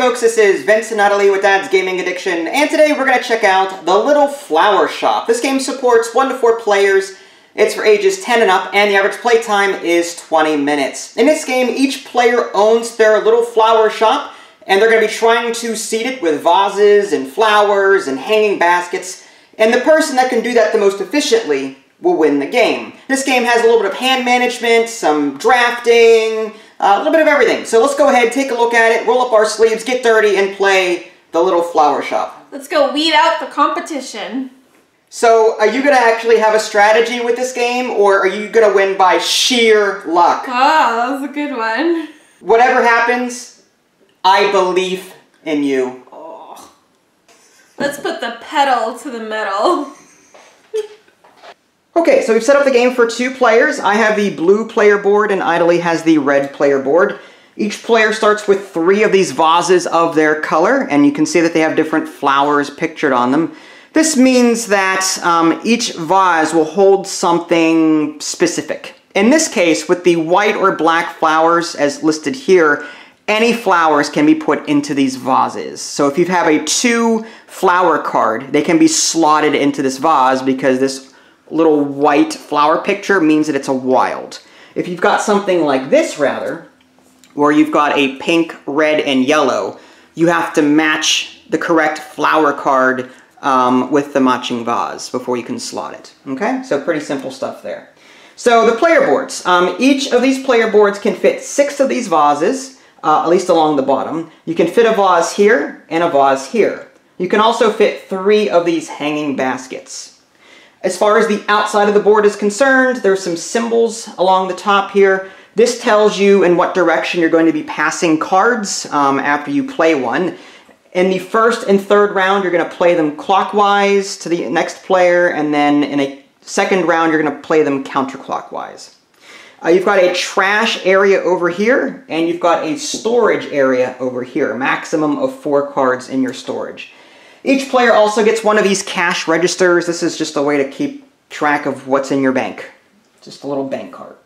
Folks, this is Vince and Natalie with Dad's Gaming Addiction, and today we're going to check out The Little Flower Shop. This game supports 1 to 4 players, it's for ages 10 and up, and the average playtime is 20 minutes. In this game, each player owns their little flower shop, and they're going to be trying to seed it with vases and flowers and hanging baskets, and the person that can do that the most efficiently will win the game. This game has a little bit of hand management, some drafting, uh, a little bit of everything. So let's go ahead, take a look at it, roll up our sleeves, get dirty, and play the little flower shop. Let's go weed out the competition. So, are you going to actually have a strategy with this game, or are you going to win by sheer luck? Oh, that was a good one. Whatever happens, I believe in you. Oh. Let's put the pedal to the metal. Okay, so we've set up the game for two players. I have the blue player board, and Idly has the red player board. Each player starts with three of these vases of their color, and you can see that they have different flowers pictured on them. This means that um, each vase will hold something specific. In this case, with the white or black flowers as listed here, any flowers can be put into these vases. So if you have a two flower card, they can be slotted into this vase because this little white flower picture means that it's a wild. If you've got something like this rather, where you've got a pink, red, and yellow, you have to match the correct flower card um, with the matching vase before you can slot it. Okay, so pretty simple stuff there. So the player boards. Um, each of these player boards can fit six of these vases, uh, at least along the bottom. You can fit a vase here and a vase here. You can also fit three of these hanging baskets. As far as the outside of the board is concerned, there's some symbols along the top here. This tells you in what direction you're going to be passing cards um, after you play one. In the first and third round, you're going to play them clockwise to the next player, and then in a second round, you're going to play them counterclockwise. Uh, you've got a trash area over here, and you've got a storage area over here, maximum of four cards in your storage. Each player also gets one of these cash registers. This is just a way to keep track of what's in your bank. Just a little bank card.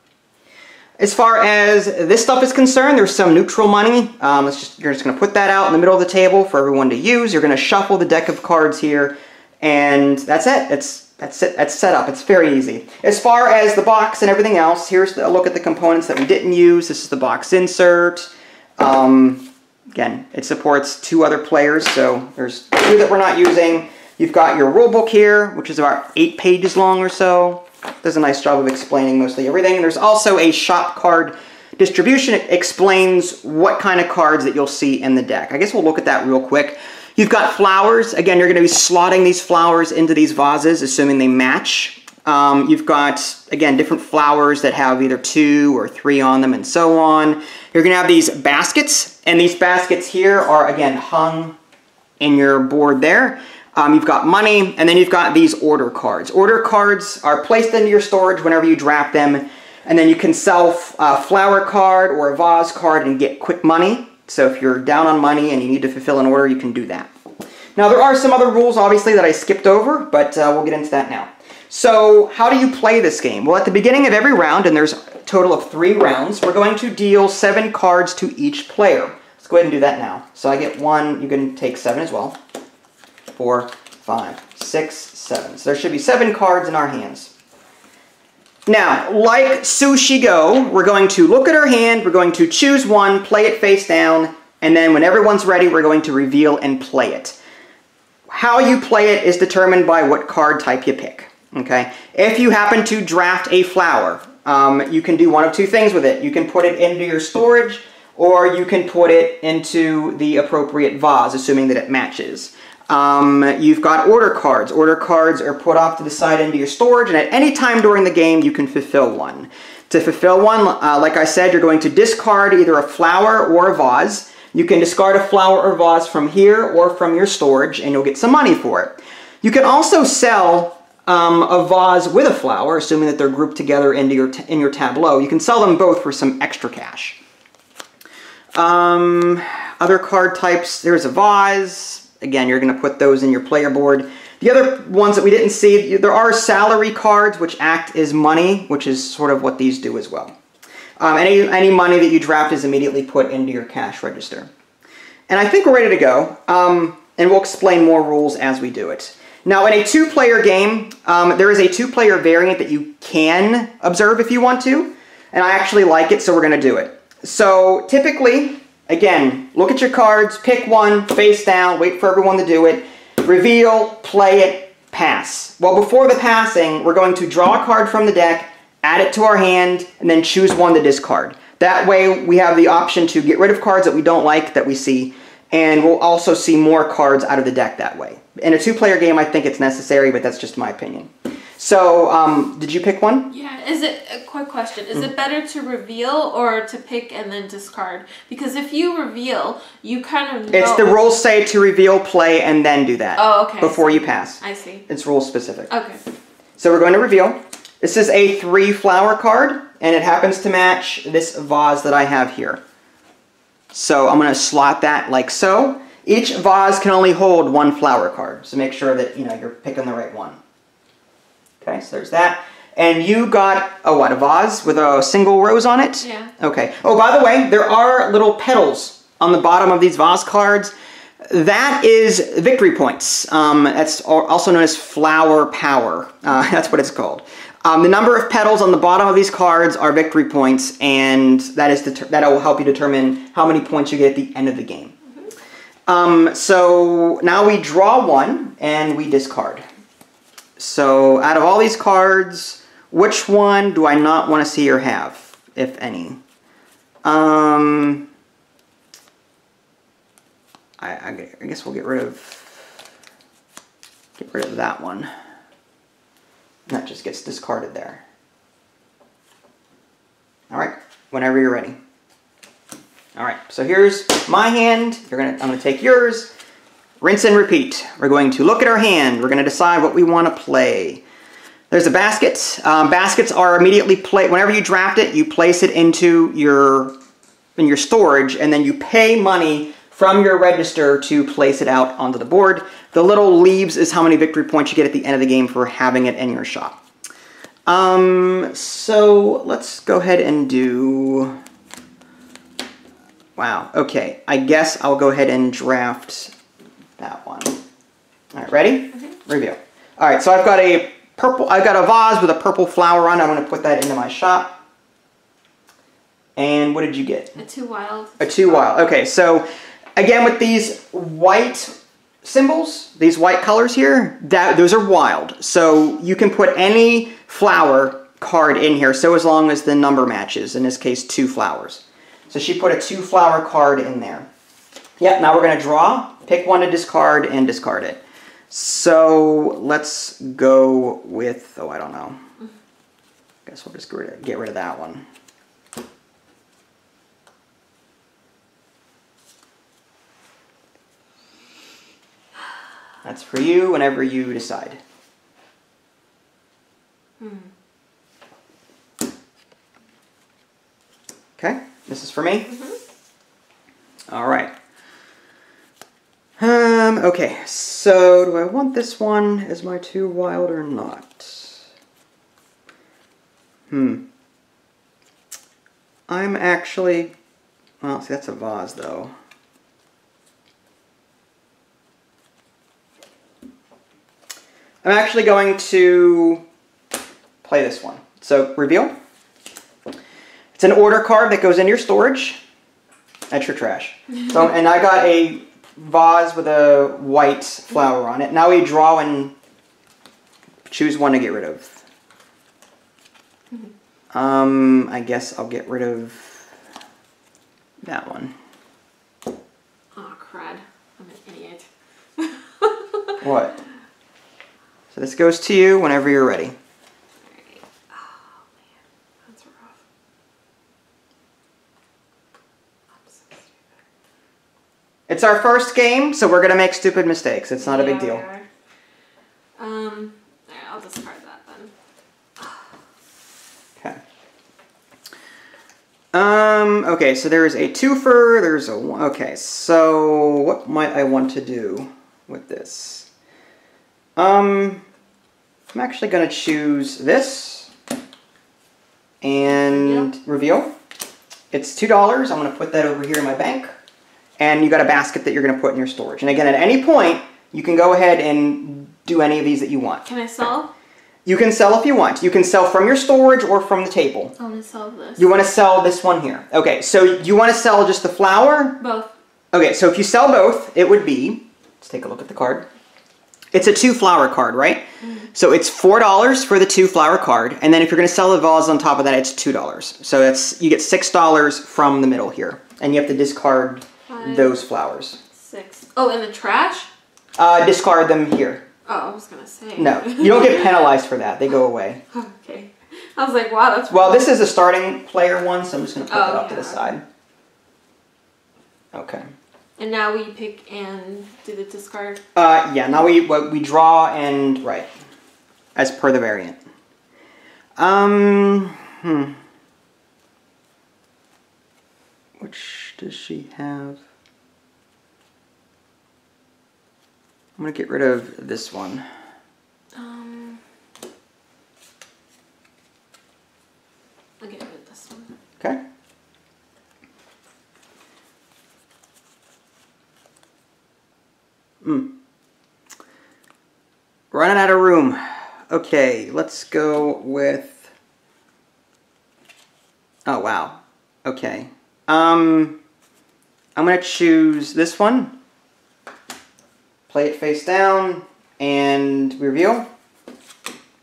As far as this stuff is concerned, there's some neutral money. Um, just, you're just going to put that out in the middle of the table for everyone to use. You're going to shuffle the deck of cards here, and that's it. It's that's it. That's set up. It's very easy. As far as the box and everything else, here's a look at the components that we didn't use. This is the box insert. Um, again, it supports two other players, so there's two that we're not using. You've got your rule book here, which is about eight pages long or so does a nice job of explaining mostly everything. There's also a shop card distribution. It explains what kind of cards that you'll see in the deck. I guess we'll look at that real quick. You've got flowers. Again, you're going to be slotting these flowers into these vases, assuming they match. Um, you've got, again, different flowers that have either two or three on them and so on. You're going to have these baskets, and these baskets here are, again, hung in your board there. Um, you've got money, and then you've got these order cards. Order cards are placed into your storage whenever you draft them, and then you can sell a flower card or a vase card and get quick money. So if you're down on money and you need to fulfill an order, you can do that. Now there are some other rules, obviously, that I skipped over, but uh, we'll get into that now. So how do you play this game? Well, at the beginning of every round, and there's a total of three rounds, we're going to deal seven cards to each player. Let's go ahead and do that now. So I get one, you can take seven as well four, five, six, seven. So there should be seven cards in our hands. Now, like Sushi Go, we're going to look at our hand, we're going to choose one, play it face down, and then when everyone's ready, we're going to reveal and play it. How you play it is determined by what card type you pick. Okay? If you happen to draft a flower, um, you can do one of two things with it. You can put it into your storage, or you can put it into the appropriate vase, assuming that it matches. Um, you've got order cards. Order cards are put off to the side into your storage, and at any time during the game, you can fulfill one. To fulfill one, uh, like I said, you're going to discard either a flower or a vase. You can discard a flower or vase from here or from your storage, and you'll get some money for it. You can also sell um, a vase with a flower, assuming that they're grouped together into your in your tableau. You can sell them both for some extra cash. Um, other card types, there's a vase, Again, you're going to put those in your player board. The other ones that we didn't see, there are salary cards which act as money, which is sort of what these do as well. Um, any, any money that you draft is immediately put into your cash register. And I think we're ready to go. Um, and we'll explain more rules as we do it. Now, in a two-player game, um, there is a two-player variant that you can observe if you want to. And I actually like it, so we're going to do it. So typically, again, look at your cards, pick one, face down, wait for everyone to do it. Reveal, play it, pass. Well, before the passing, we're going to draw a card from the deck, add it to our hand, and then choose one to discard. That way, we have the option to get rid of cards that we don't like that we see, and we'll also see more cards out of the deck that way. In a two-player game, I think it's necessary, but that's just my opinion. So, um, did you pick one? Yeah. Is it a quick question? Is it better to reveal or to pick and then discard? Because if you reveal, you kind of know. It's the rules say to reveal, play, and then do that. Oh, okay. Before you pass. I see. It's rule specific. Okay. So we're going to reveal. This is a three flower card, and it happens to match this vase that I have here. So I'm going to slot that like so. Each vase can only hold one flower card, so make sure that you know you're picking the right one. Okay, so there's that. And you got a what? A vase with a single rose on it? Yeah. Okay. Oh, by the way, there are little petals on the bottom of these vase cards. That is victory points. Um, that's also known as flower power. Uh, that's what it's called. Um, the number of petals on the bottom of these cards are victory points, and that is that will help you determine how many points you get at the end of the game. Um, so now we draw one and we discard. So out of all these cards, which one do I not want to see or have, if any? Um, I, I, guess we'll get rid of get rid of that one. That just gets discarded there. All right, whenever you're ready. All right, so here's my hand. You're gonna, I'm gonna take yours. Rinse and repeat. We're going to look at our hand. We're gonna decide what we want to play. There's a basket. Um, baskets are immediately play. Whenever you draft it, you place it into your in your storage, and then you pay money from your register to place it out onto the board. The little leaves is how many victory points you get at the end of the game for having it in your shop. Um, so let's go ahead and do. Wow. Okay. I guess I'll go ahead and draft that one. All right. Ready? Reveal. All right. So I've got a purple. I've got a vase with a purple flower on. it. I'm going to put that into my shop. And what did you get? A two wild. A two wild. Okay, so again with these white symbols, these white colors here, that those are wild. So you can put any flower card in here, so as long as the number matches. In this case, two flowers. So she put a two flower card in there. Yep. Now we're gonna draw. Pick one to discard and discard it. So let's go with. Oh, I don't know. Guess we'll just get rid of, get rid of that one. That's for you whenever you decide. Okay, this is for me. All right. Um, okay, so do I want this one as my two wild or not? Hmm. I'm actually, well, see, that's a vase though. I'm actually going to play this one. So, reveal. It's an order card that goes in your storage. That's your trash. So, and I got a vase with a white flower on it. Now we draw and choose one to get rid of. Um, I guess I'll get rid of that one. Oh crud! I'm an idiot. What? So this goes to you whenever you're ready. Alright. Oh man, that's rough. So. It's our first game, so we're gonna make stupid mistakes. It's not a big deal. Um, I'll discard that then. Okay. Um, okay, so there's a twofer, there's a one. Okay, so what might I want to do with this? Um, I'm actually going to choose this and reveal. It's $2. I'm going to put that over here in my bank. and you got a basket that you're going to put in your storage. And again, at any point, you can go ahead and do any of these that you want. Can I sell? You can sell if you want. You can sell from your storage or from the table. I want to sell this. You want to sell this one here. Okay, so you want to sell just the flower? Both. Okay, so if you sell both, it would be, let's take a look at the card. It's a two flower card, right? So it's four dollars for the two flower card, and then if you're going to sell the vase on top of that, it's two dollars. So that's you get six dollars from the middle here, and you have to discard Five. those flowers. Six. Oh, in the trash? Uh, discard them here. Oh, I was gonna say. No, you don't get penalized for that. They go away. okay. I was like, wow, that's. Well, this is a starting player one, so I'm just going to put Oh, that off to the side. Okay. And now we pick and do the discard. Uh, yeah, now we what we draw and right, as per the variant. Um, hmm. Which does she have? I'm gonna get rid of this one. Um. I'll get rid of this one. Okay. Hmm. Running out of room. Okay, let's go with. Oh wow. Okay. Um, I'm gonna choose this one. Play it face down and reveal.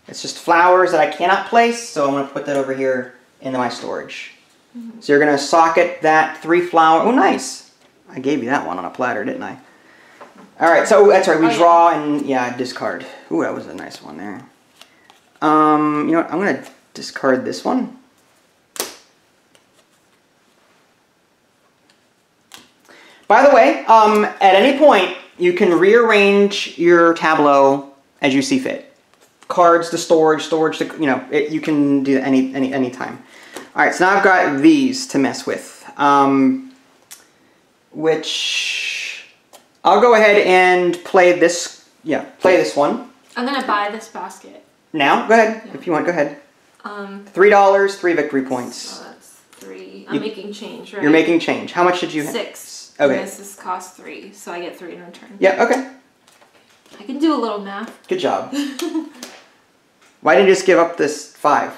It's just flowers that I cannot place, so I'm gonna put that over here into my storage. So you're gonna socket that three flower. Oh, nice! I gave you that one on a platter, didn't I? All right, so that's right. We Oh, yeah. draw and yeah, discard. Ooh, that was a nice one there. Um, you know what? I'm gonna discard this one. By the way, um, at any point you can rearrange your tableau as you see fit. Cards to storage, storage to you know. It, you can do that any any any time. All right, so now I've got these to mess with, um, which I'll go ahead and play this. Yeah, play this one I'm gonna buy this basket. now. Go ahead if you want. Go ahead. Um. Three dollars, three victory points. So that's three. I'm You- making change, right? You're making change. How much did you? six. Okay. And this is cost three, so I get three in return. Yeah. Okay. I can do a little math. Good job. Why didn't you just give up this five?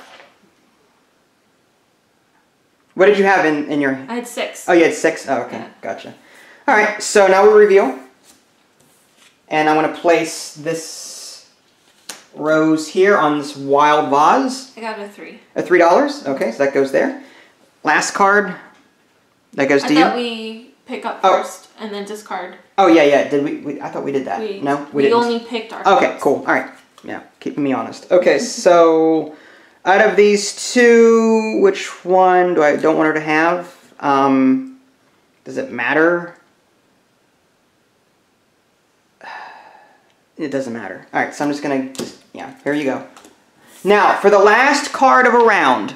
What did you have in, in your... I had six. Oh, you had six? Oh, okay. Yeah. Gotcha. All right, so now we reveal. And I'm going to place this rose here on this wild vase. I got a three. A $3. Okay, so that goes there. Last card. That goes I to you. I thought we pick up Oh. first and then discard. Oh, yeah, yeah. Did we, we... I thought we did that. We, no, we, we didn't. We only picked our. Okay, cards. cool. All right. Yeah, keeping me honest. Okay, so out of these two, which one do I don't want her to have? Um, does it matter? It doesn't matter. All right, so I'm just gonna just yeah. Here you go. Now for the last card of a round,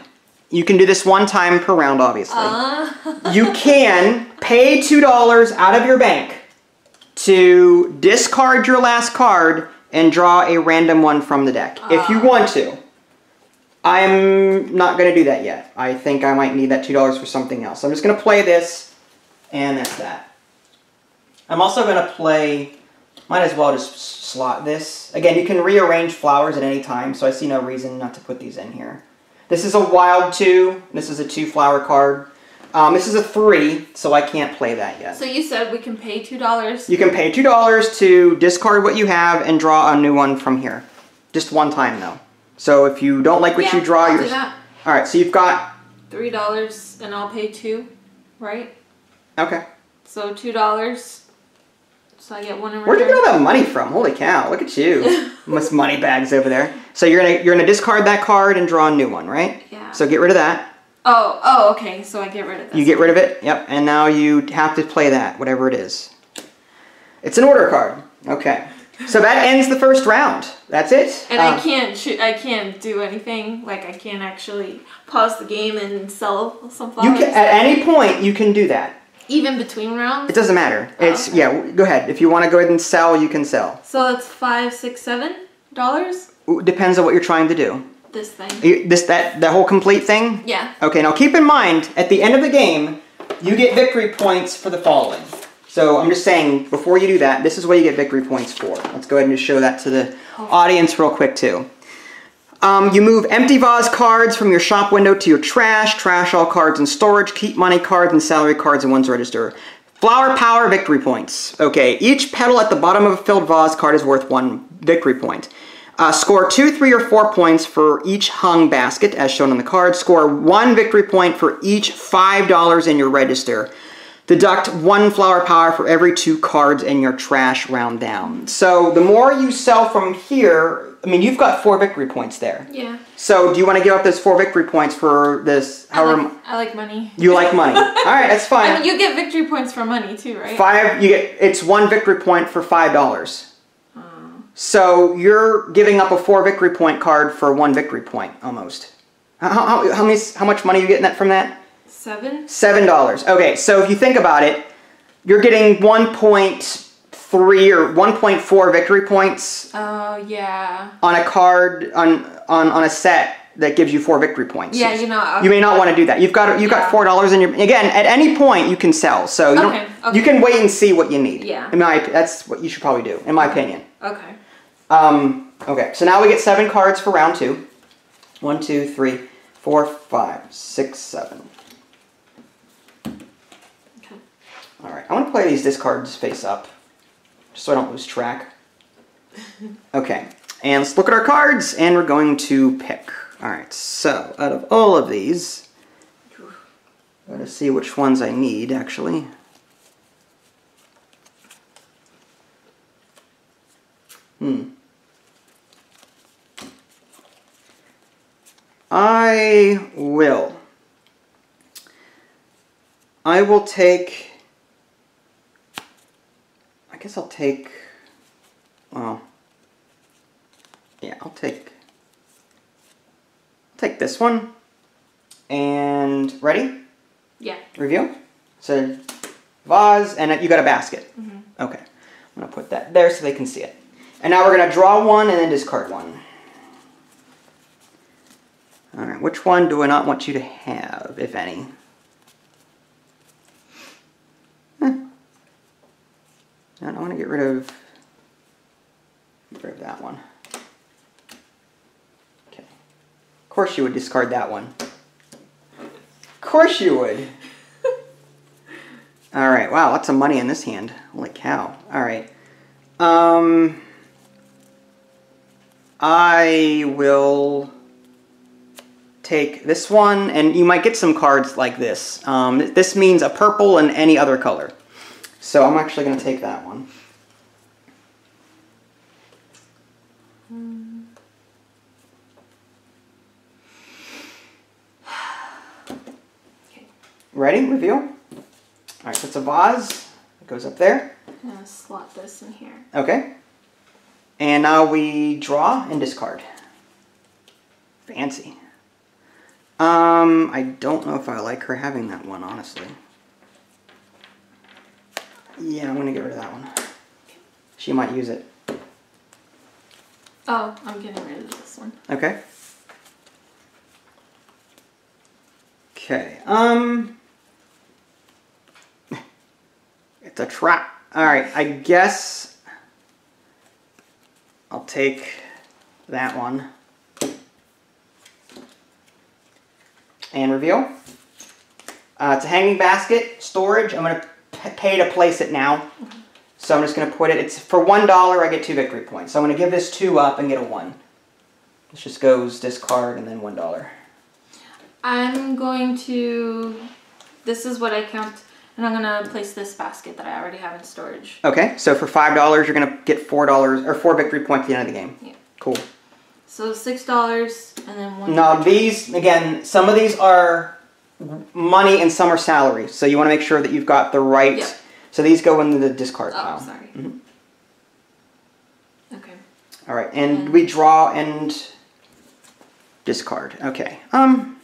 you can do this one time per round, obviously Uh, you can pay two dollars out of your bank to discard your last card and draw a random one from the deck if you want to. I'm not gonna do that yet. I think I might need that two dollars for something else. I'm just gonna play this, and that's that. I'm also gonna play. Might as well just slot this. Again, you can rearrange flowers at any time, so I see no reason not to put these in here. This is a wild two. This is a two flower card. Um, this is a three, so I can't play that yet. so you said we can pay two dollars. You can pay two dollars to discard what you have and draw a new one from here. Just one time though. So if you don't like what yeah, you draw, you're do that. all right. So you've got Three dollars, and I'll pay two, right? okay. So two dollars. So I get one in Where'd you get all that money from? Holy cow! Look at you, most money bags over there. So you're gonna you're gonna discard that card and draw a new one, right? Yeah. So get rid of that. Oh, oh, okay. So I get rid of this. You get rid of it. Yep. And now you have to play that, whatever it is. It's an order card. Okay. So that ends the first round. That's it. And I Uh, can't shoot. I can't do anything. Like I can't actually pause the game and sell some You can, at any point you can do that. Even between rounds. It doesn't matter. Oh, It's okay. yeah. Go ahead. If you want to go ahead and sell, you can sell. So that's five, six, seven dollars. Depends on what you're trying to do. This thing. You- This that the whole complete thing. Yeah. Okay. Now keep in mind, at the end of the game, you get victory points for the following. So I'm just saying, before you do that, this is what you get victory points for. Let's go ahead and just show that to the oh. audience real quick too. Um, you move empty vase cards from your shop window to your trash, trash all cards in storage, keep money cards and salary cards in one's register. Flower power victory points. Okay, each petal at the bottom of a filled vase card is worth one victory point. Uh, score two, three, or four points for each hung basket, as shown on the card. Score one victory point for each $5 in your register. Deduct one flower power for every two cards in your trash round down. So the more you sell from here, I mean, you've got four victory points there. Yeah. So do you want to give up those four victory points for this? I However, like, I like money. you like money. All right, that's fine. I mean, you get victory points for money too, right? Five, you get it's one victory point for five dollars. Oh. So you're giving up a four victory point card for one victory point almost. How, how, how, many, how much money are you getting that from that? Seven. Seven dollars. Okay, so if you think about it, you're getting 1.3 or 1.4 victory points Oh yeah. on a card on on on a set that gives you four victory points. Yeah, you know. You may not want to do that. You've got you've got four dollars in your again. At any point, you can sell. So you Okay, don't, you can wait and see what you need. Yeah. In my that's what you should probably do, in my opinion. Okay. Um, okay, so now we get seven cards for round two. One, two, three, four, five, six, seven. Okay. All right, I want to play these discards face up, so I don't lose track. Okay, and let's look at our cards, and we're going to pick. All right, so out of all of these, gotta see which ones I need actually. Hmm. I will. I will take. I guess I'll take. Well. Yeah, I'll take. I'll take this one. And ready? Yeah. Review. So vase, and you got a basket. Mm-hmm. Okay. I'm gonna put that there so they can see it. And now we're gonna draw one and then discard one. All right. Which one do I not want you to have, if any? I want to get rid of. Get rid of that one. Okay. Of course you would discard that one. Of course you would. All right. Wow, lots of money in this hand. Holy cow. All right. Um. I will take this one, and you might get some cards like this. Um, this means a purple and any other color. So I'm actually going to take that one. Ready? Review? Alright, so it's a vase. It goes up there. I'm gonna slot this in here. Okay. And now we draw and discard. Fancy. Um, I don't know if I like her having that one, honestly. Yeah, I'm gonna get rid of that one. She might use it. Oh, I'm getting rid of this one. Okay. Okay. Um. It's a trap. All right. I guess I'll take that one and reveal. Uh, it's a hanging basket storage. I'm gonna p- pay to place it now. So I'm just gonna put it. It's for one dollar. I get two victory points. So I'm gonna give this two up and get a one. This just goes discard and then one dollar. I'm going to. This is what I count, and I'm gonna place this basket that I already have in storage. Okay, so for five dollars, you're gonna get four dollars or four victory points at the end of the game. Yeah. Cool. So six dollars, and then one. Now these again, some of these are money and some are salary. So you want to make sure that you've got the right. Yeah. So these go into the discard Oh, pile. sorry. Mhm. Okay. All right, and And- we draw and discard. Okay. Um.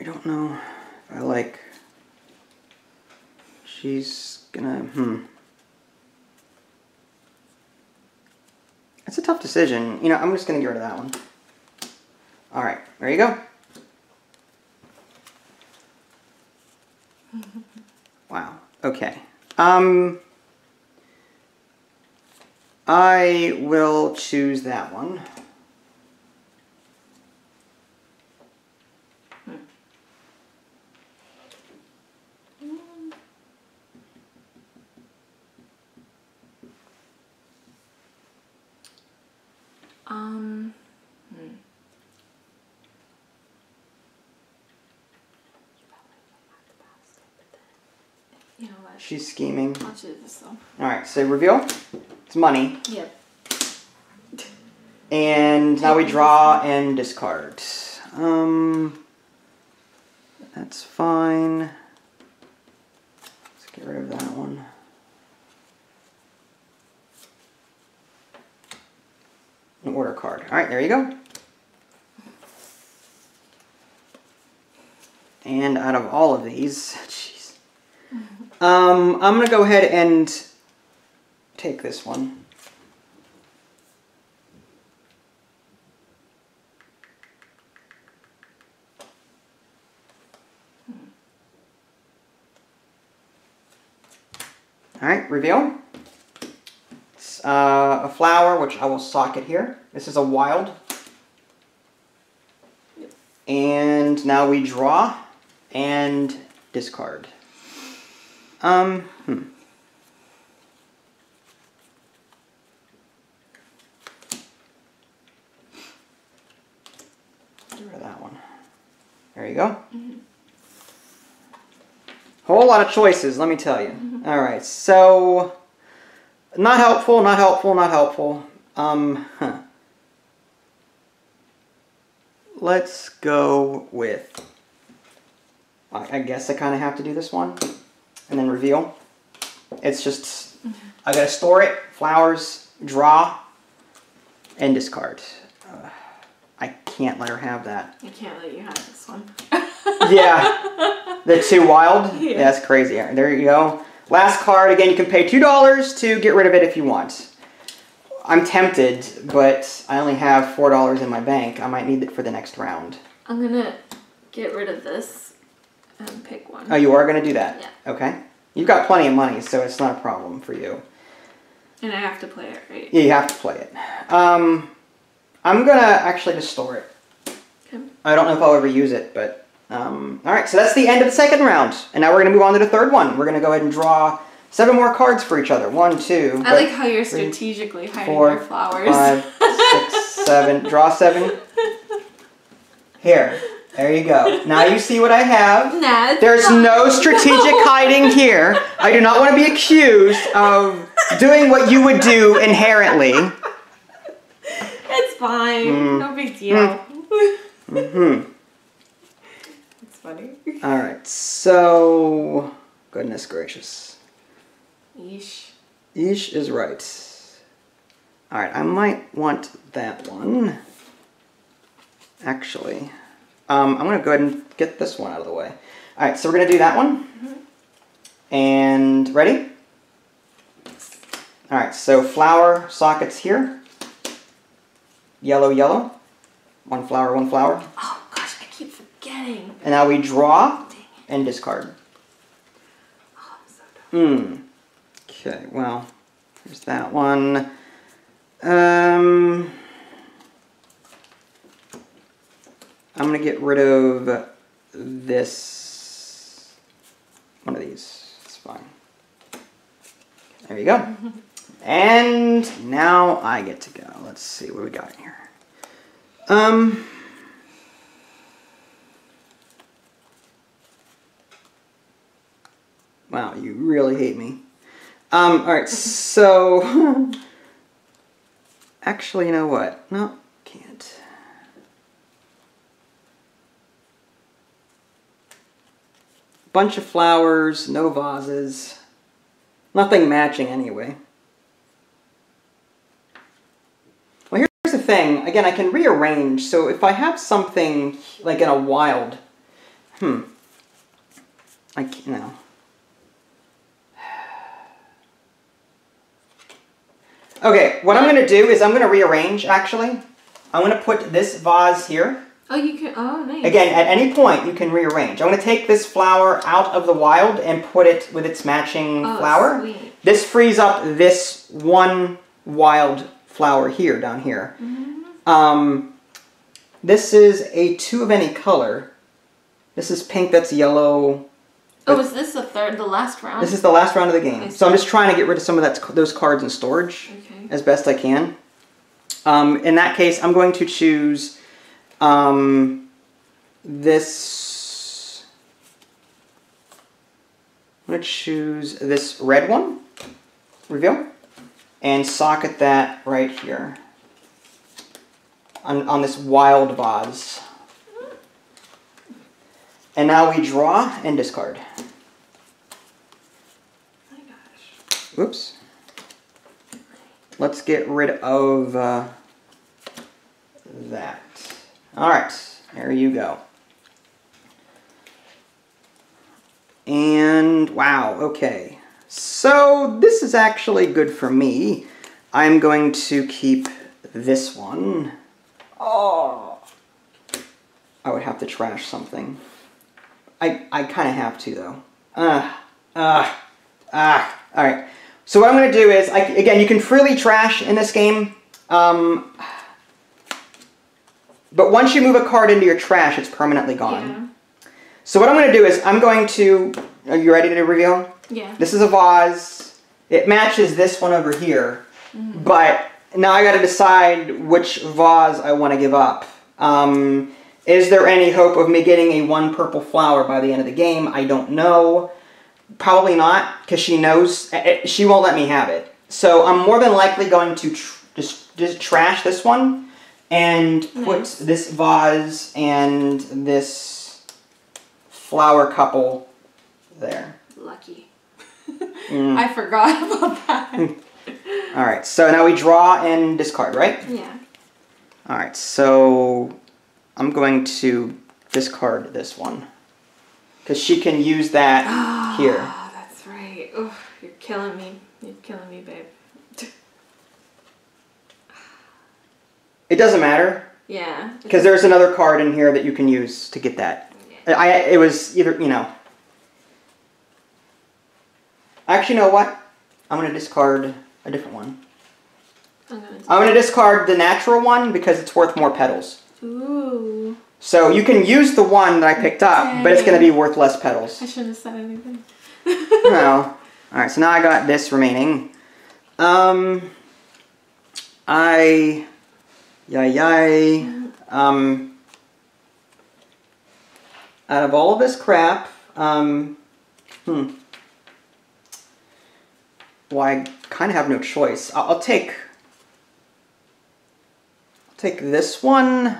I don't know I like. She's gonna. Hmm. It's a tough decision. You know, I'm just gonna get rid of that one. All right, there you go. Wow, okay. Um, I will choose that one. Um. Hmm. You know what? She's scheming. This though. All right, so reveal. It's money. Yep. And now we draw and discard. Um, that's fine. Let's get rid of that one. An order card. All right, there you go. And out of all of these. Um, I'm gonna go ahead and take this one. All right, reveal. It's uh, a flower, which I will socket here. This is a wild. And now we draw and discard. Um, hmm. Get rid of that one. There you go. Whole lot of choices, let me tell you. All right, so not helpful, not helpful, not helpful. Um, huh. Let's go with. I I guess I kind of have to do this one, and then reveal. It's just I gotta store it, flowers, draw, and discard. Uh, I can't let her have that. I can't let you have this one. Yeah. The two wild? Yeah. That's crazy. There you go. Last card, again, you can pay $2 to get rid of it if you want. I'm tempted, but I only have $4 in my bank. I might need it for the next round. I'm gonna get rid of this and pick one. Oh, you are going to do that? Yeah. Okay. You've got plenty of money, so it's not a problem for you. And I have to play it, right? Yeah, you have to play it. Um, I'm going to actually just store it. Okay. I don't know if I'll ever use it, but um, all right. So that's the end of the second round, and now we're gonna move on to the third one. We're gonna go ahead and draw seven more cards for each other. One, two, I like how you're three, strategically hiding four, your flowers. five, six, seven. Draw seven. Here, there you go. Now you see what I have. Nah, There's no strategic hiding here. I do not want to be accused of doing what you would do inherently. It's fine. Mm. No big deal. Hmm. It's funny. All right. So, goodness gracious. Yeesh. Ish is right. Alright, I might want that one. Actually. Um, I'm going to go ahead and get this one out of the way. Alright, so we're going to do that one. And ready? Alright, so flower sockets here. Yellow, yellow. One flower, one flower. Oh gosh, I keep forgetting. And now we draw and discard. Oh, I'm so dumb. Hmm. Okay, well, there's that one. Um, I'm gonna get rid of this. One of these. It's fine. There you go. and now I get to go. Let's see what we got here. Um. Wow, you really hate me. Um, alright, so. Actually, you know what? No, can't. Bunch of flowers, no vases. Nothing matching anyway. Well, here's the thing. Again, I can rearrange, so if I have something like in a wild. Hmm. I can't. No. Okay, what I'm going to do is I'm going to rearrange, actually. I'm going to put this vase here, Oh, you can. Oh, nice. Again, at any point, you can rearrange. I'm going to take this flower out of the wild and put it with its matching Oh, flower. sweet. This frees up this one wild flower here, down here. Mm-hmm. Um, this is a two of any color. This is pink that's yellow. Oh, is this the third, the last round? This is the last round of the game. So I'm just trying to get rid of some of that, those cards in storage Okay. as best I can. Um, in that case, I'm going to choose um, this. I'm going to choose this red one, reveal, and socket that right here on, on this wild vase. And now we draw and discard. Oops. Let's get rid of uh, that. All right, there you go. And wow, okay. So this is actually good for me. I'm going to keep this one. Oh, I would have to trash something. I I kind of have to though. Ah, ah, ah. All right. So what I'm going to do is, I, again, you can freely trash in this game. Um, but once you move a card into your trash, it's permanently gone. Yeah. So what I'm going to do is, I'm going to. Are you ready to reveal? Yeah. This is a vase. It matches this one over here, Mm -hmm. but now I got to decide which vase I want to give up. Um, is there any hope of me getting a one purple flower by the end of the game? I don't know. Probably not, because she knows eh, eh, she won't let me have it. So I'm more than likely going to tr- just just trash this one and put Nice. this vase and this flower couple there. Lucky. Mm. I forgot about that. All right, so now we draw and discard, right? yeah. All right, so I'm going to discard this one because she can use that here. Oh, that's right. Oh, you're killing me. You're killing me, babe. It doesn't matter Yeah. because there's another card in here that you can use to get that. Yeah. I it was either you know. Actually, you know what? I'm gonna discard a different one. I'm gonna. I'm gonna discard the natural one because it's worth more petals. Ooh. So you can use the one that I picked up, but it's gonna be worth less petals. I shouldn't have said anything. well, all right. So now I got this remaining. Um, I, yay yay. Um, out of all of this crap, um, hmm. Well, I kind of have no choice. I'll, I'll take. I'll take this one.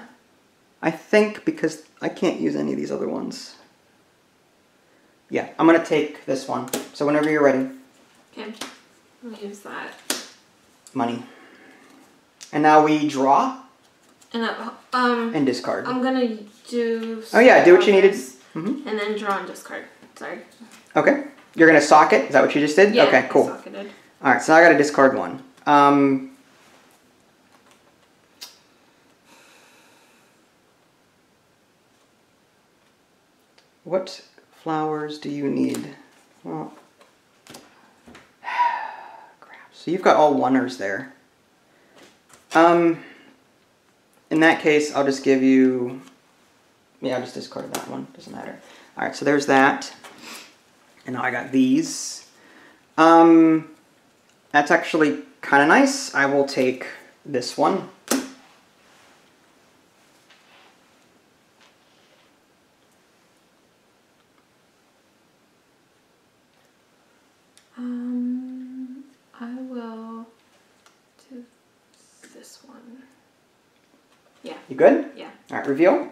I think because I can't use any of these other ones. Yeah, I'm gonna take this one. So whenever you're ready, Okay. I'll use that. money. And now we draw And uh, um, and discard. I'm gonna do. Oh, yeah, do what you needed. this, Mhm. And then draw and discard. Sorry. Okay, you're gonna sock it. Is that what you just did? Yeah. Okay, cool. socketed. All right, so now I got to discard one. Um, what flowers do you need? Well, crap. So you've got all oneers there. Um, in that case, I'll just give you. Yeah, I'll just discard that one. Doesn't matter. All right, so there's that. And now I got these. Um, that's actually kind of nice. I will take this one. Um, I will do this one. You good? Yeah. All right, reveal.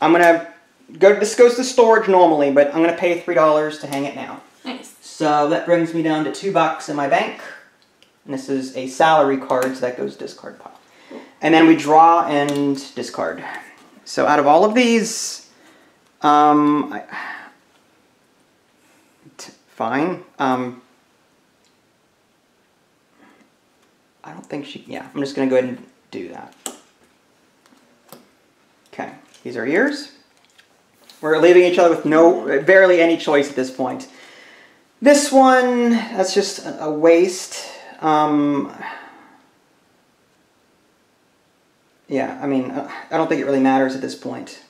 I'm gonna go. This goes to storage normally, but I'm gonna pay three dollars to hang it now. Nice. So that brings me down to two bucks in my bank. And this is a salary card, so that goes discard pile. And then we draw and discard. So out of all of these, um, I, t- fine. Um, I don't think she. Yeah, I'm just gonna go ahead and do that. These are yours. We're leaving each other with no, barely any choice at this point. This one, that's just a waste. Um, yeah, I mean, uh, I don't think it really matters at this point.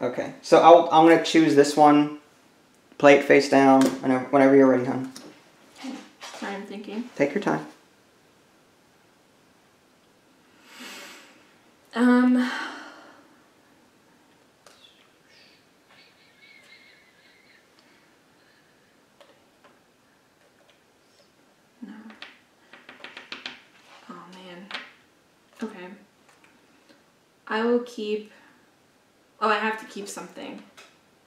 Okay, so I'll, I'm going to choose this one. Play it face down whenever, whenever you're ready, hon. I'm thinking. Take your time. Um. No. Oh man. Okay. I will keep. Oh, I have to keep something.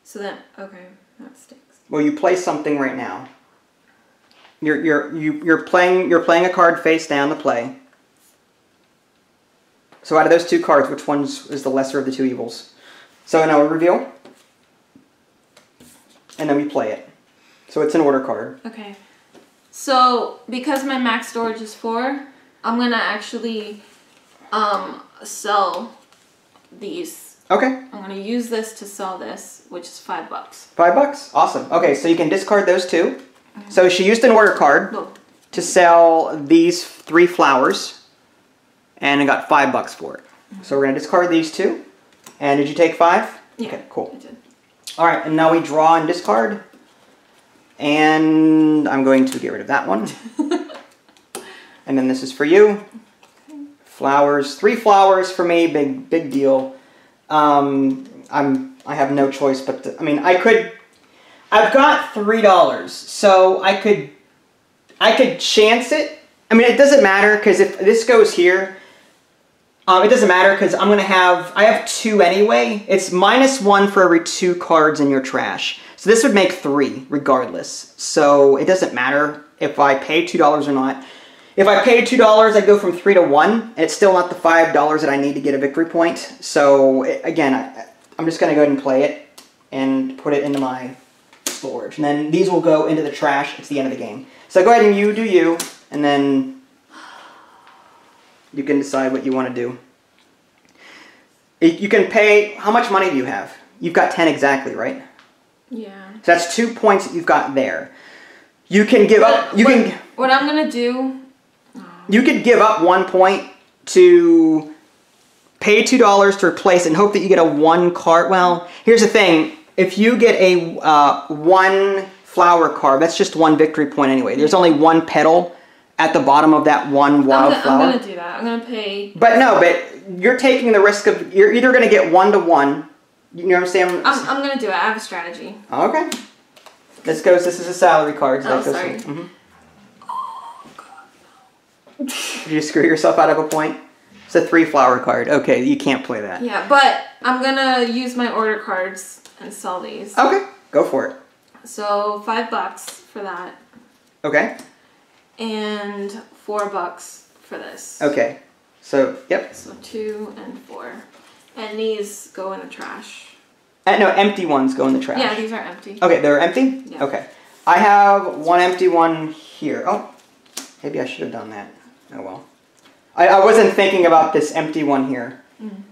So then, okay, that sticks. Well, you play something right now. You're you're you, you're playing you're playing a card face down to play. So out of those two cards, which one is the lesser of the two evils? So now we reveal, and then we play it. So it's an order card. Okay. So because my max storage is four, I'm gonna actually um sell these. Okay, I'm gonna use this to sell this, which is five bucks. five bucks. Awesome. Okay, so you can discard those two. So she used an order card to sell these three flowers, and I got five bucks for it. So we're gonna discard these two. And did you take five? Yeah. Okay, cool. I did. All right, and now we draw and discard. And I'm going to get rid of that one. and then this is for you. Flowers, three flowers for me, big big deal. Um, I'm I have no choice but to, I mean I could. I've got three dollars, so I could I could chance it. I mean it doesn't matter because if this goes here, um, it doesn't matter because I'm gonna have I have two anyway. It's minus one for every two cards in your trash. So this would make three regardless. So it doesn't matter if I pay two dollars or not. If I pay two dollars, I go from three to one, and it's still not the five dollars that I need to get a victory point. So again, I, I'm just gonna go ahead and play it and put it into my storage, and then these will go into the trash. It's the end of the game. So go ahead and you do you, and then you can decide what you want to do. You can pay. How much money do you have? You've got ten exactly, right? Yeah. So that's two points that you've got there. You can give up. You what, can. What I'm gonna do? You could give up one point to pay two dollars to replace and hope that you get a one card. Well, here's the thing: if you get a uh, one flower card, that's just one victory point anyway. There's only one petal at the bottom of that one I'm wild flower. I'm gonna do that. I'm gonna pay. But no, but you're taking the risk of you're either going to get one to one. You know what I'm saying? I'm, I'm gonna do it. I have a strategy. okay. This goes. This is a salary card. so Oh, that goes sorry. mhm. Did you screw yourself out of a point? It's a three flower card. Okay, you can't play that. Yeah, but I'm gonna use my order cards and sell these. Okay, go for it. So five bucks for that, Okay. And four bucks for this. Okay. So, yep. So two and four, and these go in the trash. Uh, no, empty ones go in the trash. Yeah, these are empty. Okay, they're empty? Yeah. Okay. I have one empty one here. Oh, maybe I should have done that. Oh well. I, I wasn't thinking about this empty one here.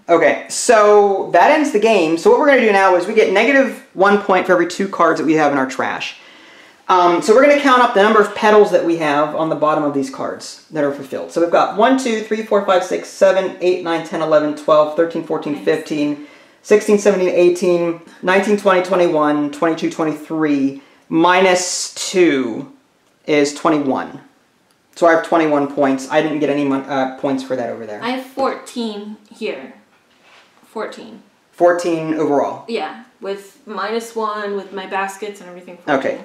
Okay, so that ends the game. So what we're going to do now is we get negative one point for every two cards that we have in our trash. Um, so we're going to count up the number of petals that we have on the bottom of these cards that are fulfilled. So we've got 1, 2, 3, 4, 5, 6, 7, 8, 9, 10, 11, 12, 13, 14, Nice. 15, 16, 17, 18, 19, 20, 21, 22, 23, minus 2 is 21. So I have 21 points. I didn't get any uh, points for that over there. I have 14 here. 14. 14 overall. Yeah, with minus one with my baskets and everything. 14. Okay.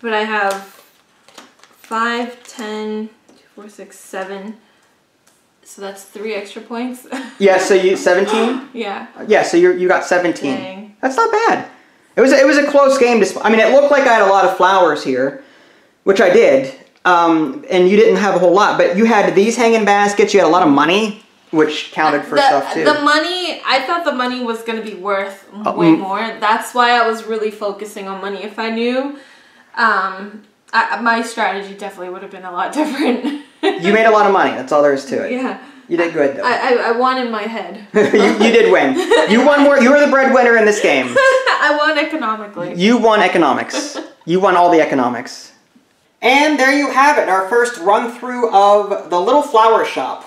But I have 5, 10, 2, 4, 6, 7. So that's three extra points. Yeah, so you 17? yeah. Yeah, so you you got 17. Dang. That's not bad. It was a, it was a close game. I mean, it looked like I had a lot of flowers here, which I did. Um, and you didn't have a whole lot, but you had these hanging baskets. You had a lot of money, which counted for the, stuff too. The money, I thought the money was going to be worth Uh, way mm. more. That's why I was really focusing on money. If I knew, um, I, my strategy definitely would have been a lot different. you made a lot of money. That's all there is to it. yeah. You did good though. I, I, I won in my head. you, you did win. You won more. You were the breadwinner in this game. I won economically. You won economics. You won all the economics. And there you have it, our first run through of the Little Flower Shop.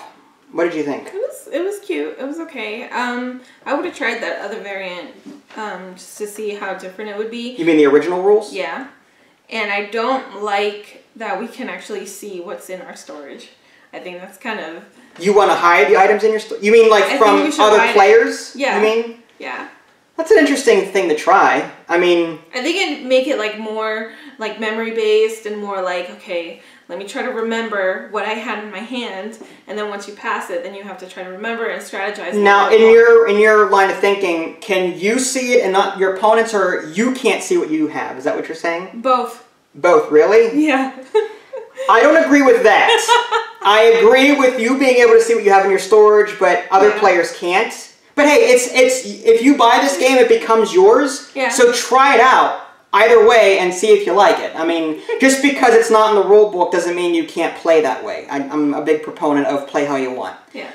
What did you think? It was it was cute. It was okay. Um, I would have tried that other variant, um, just to see how different it would be. You mean the original rules? Yeah, and I don't like that we can actually see what's in our storage. I think that's kind of You want to hide the items in your store? You mean like I from we should hide other it. players? Yeah. You mean? yeah. That's an interesting thing to try. I mean, I think it make it like more like memory based and more like okay, let me try to remember what I had in my hand, and then once you pass it, then you have to try to remember and strategize. now in your in your line of thinking, can you see it and not your opponents, or you can't see what you have? Is that what you're saying? both, Both, really? yeah, I don't agree with that. I agree with you being able to see what you have in your storage, but other Yeah. players can't. But hey, it's it's if you buy this game, it becomes yours. Yeah. So try it out either way and see if you like it. I mean, just because it's not in the rule book doesn't mean you can't play that way. I, I'm a big proponent of play how you want. yeah.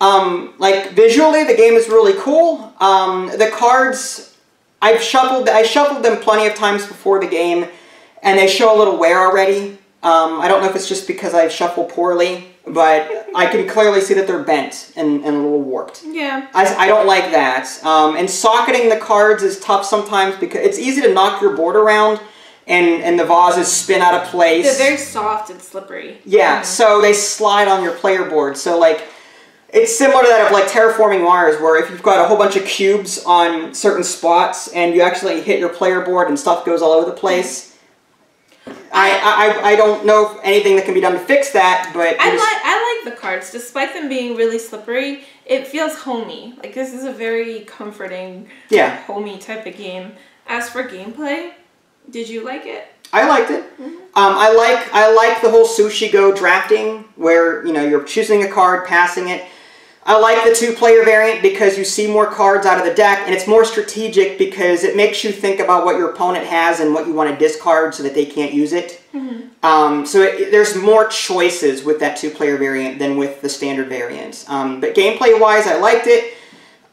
Um, like visually, the game is really cool. Um, the cards, I've shuffled. I shuffled them plenty of times before the game, and they show a little wear already. Um, I don't know if it's just because I've shuffled poorly, but I can clearly see that they're bent and, and a little warped. Yeah. I, I don't like that. Um, and socketing the cards is tough sometimes because it's easy to knock your board around, and and the vases spin out of place. They're very soft and slippery. Yeah, so they slide on your player board. So like it's similar to that of like terraforming Mars where if you've got a whole bunch of cubes on certain spots and you actually hit your player board and stuff goes all over the place. I, I, I don't know if anything that can be done to fix that, but I like I like the cards, despite them being really slippery. It feels homey. Like this is a very comforting, yeah, homey type of game. As for gameplay, did you like it? I liked it. Um, I like I like the whole sushi go drafting where you know you're choosing a card, passing it. I like the two player variant because you see more cards out of the deck and it's more strategic because it makes you think about what your opponent has and what you want to discard so that they can't use it. Um, so it, there's more choices with that two player variant than with the standard variant. Um, but gameplay wise, I liked it.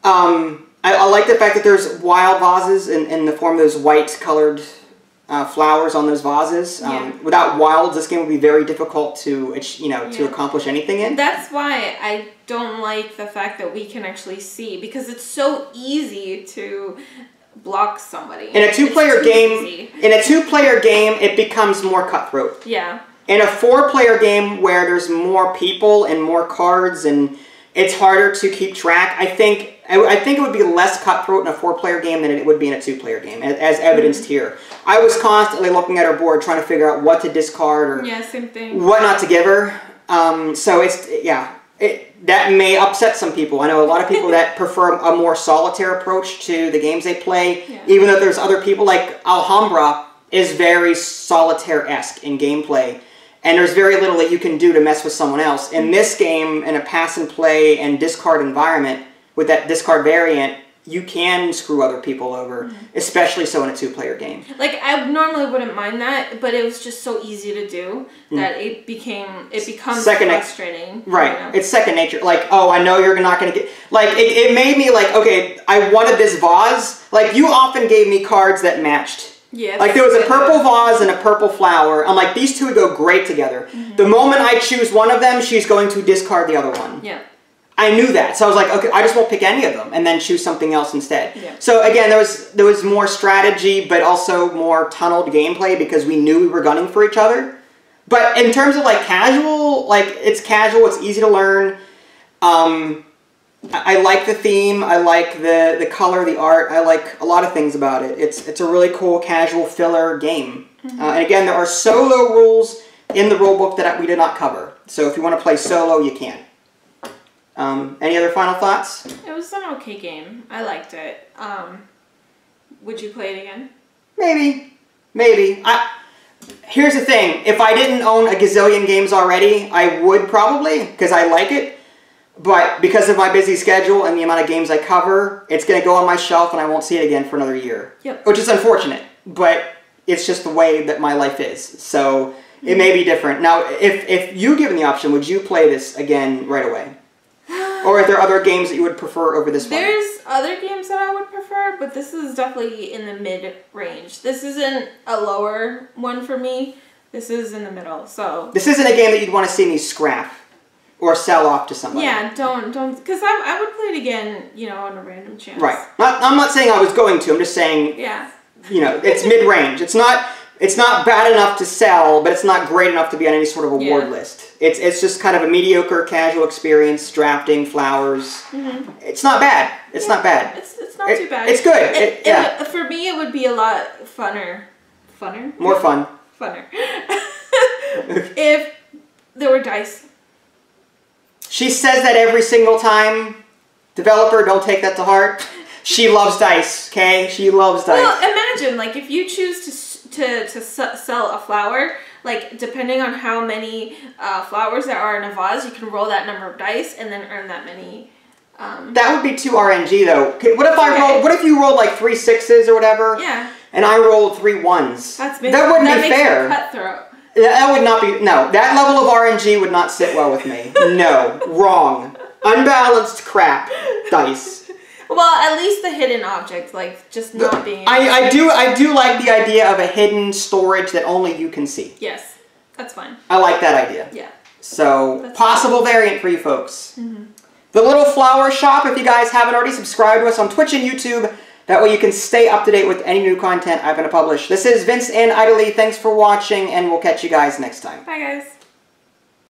Um, I, I like the fact that there's wild vases in, in the form of those white colored uh, flowers on those vases. Um, Yeah. Without wilds, this game would be very difficult to you know to accomplish anything in. That's why I don't like the fact that we can actually see because it's so easy to block somebody. In a two-player game, easy. in a two-player game, it becomes more cutthroat. Yeah. In a four-player game where there's more people and more cards and it's harder to keep track, I think I I think it would be less cutthroat in a four-player game than it would be in a two-player game, as, evidenced here. I was constantly looking at her board trying to figure out what to discard or Yeah, same thing. what not to give her. Um, so it's yeah, it, that may upset some people. I know a lot of people that prefer a more solitaire approach to the games they play, Yeah. even though there's other people like Alhambra is very solitaire esque in gameplay. And there's very little that you can do to mess with someone else. In this game, in a pass and play and discard environment, with that discard variant, you can screw other people over, Mm-hmm. especially so in a two-player game. Like I normally wouldn't mind that, but it was just so easy to do that it became it becomes Mm. Second na- Right. you know? It's second nature. Like, oh, I know you're not going to get. Like, it, it made me like, okay, I wanted this vase. Like, you often gave me cards that matched. yeah. Like, there was a purple vase and a purple flower. I'm like, these two would go great together. Mm-hmm. The moment I choose one of them, she's going to discard the other one. Yeah. I knew that, so I was like, okay, I just won't pick any of them, and then choose something else instead. Yeah. So again, there was there was more strategy, but also more tunneled gameplay because we knew we were gunning for each other. But in terms of like casual, like it's casual, it's easy to learn. Um, I, I like the theme, I like the the color, the art, I like a lot of things about it. It's it's a really cool casual filler game. Uh, and again, there are solo rules in the rulebook that we did not cover. So if you want to play solo, you can. Um, any other final thoughts? It was an okay game. I liked it. Um, would you play it again? Maybe, maybe. I, here's the thing: if I didn't own a gazillion games already, I would probably because I like it. But because of my busy schedule and the amount of games I cover, it's going to go on my shelf and I won't see it again for another year. Yep. Which is unfortunate, but it's just the way that my life is. So it may be different. Now, if if you given the option, would you play this again right away? Or are there other games that you would prefer over this one? There's other games that I would prefer, but this is definitely in the mid range. This isn't a lower one for me. This is in the middle. So This isn't a game that you'd want to see me scrap or sell off to somebody. yeah, don't don't because I, I would play it again, you know, on a random chance. Right. Not, I'm not saying I was going to. I'm just saying, Yeah. you know, it's mid-range. It's not. It's not bad enough to sell, but it's not great enough to be on any sort of award Yeah. list. It's it's just kind of a mediocre casual experience. Drafting flowers. Mm-hmm. It's not bad. It's not bad. It's it's not It- too bad. it's good. It, It- yeah. for me, it would be a lot funner. Funner. More fun. Funner. if there were dice. She says that every single time. Developer, don't take that to heart. She loves dice. Okay, she loves dice. Well, imagine like if you choose to to to s- sell a flower, like depending on how many uh, flowers there are in a vase, you can roll that number of dice and then earn that many. Um, That would be too RNG though. Okay, What if I Okay. roll? What if you rolled like three sixes or whatever? yeah, And I rolled three ones. that's that wouldn't that be fair. Cutthroat. That would not be no. That level of RNG would not sit well with me. No, wrong. Unbalanced crap. Dice. Well, at least the hidden object, like just not being. I, I do I do like the idea of a hidden storage that only you can see. Yes, that's fine. I like that idea. Yeah. So That's possible variant for you folks. Mm-hmm. The little flower shop. If you guys haven't already subscribed to us on Twitch and YouTube, that way you can stay up to date with any new content I'm going to publish. This is Vince and Idly. Thanks for watching, and we'll catch you guys next time. Bye, guys.